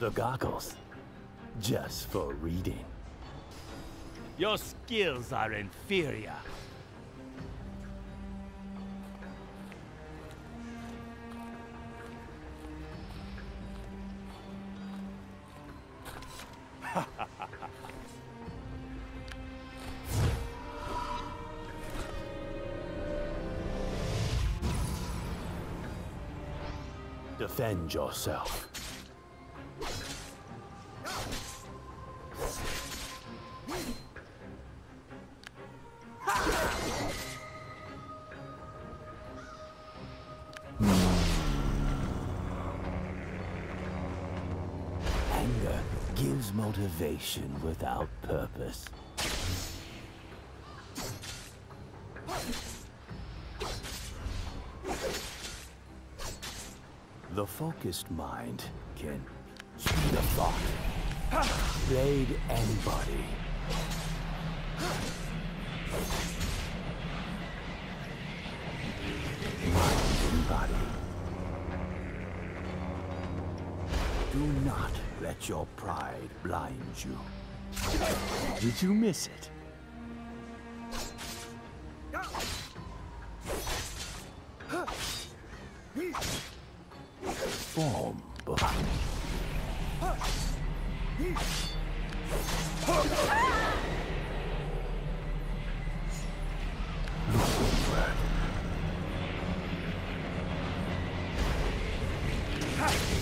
The goggles. Just for reading. Your skills are inferior. Defend yourself. Gives motivation without purpose. The focused mind can speed a thought, blade anybody. Mind Do not let your pride blind you. Did you miss it? Form behind me. Look.